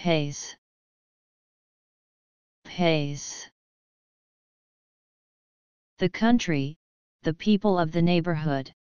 pays pays the country the people of the neighborhood